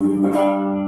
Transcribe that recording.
Música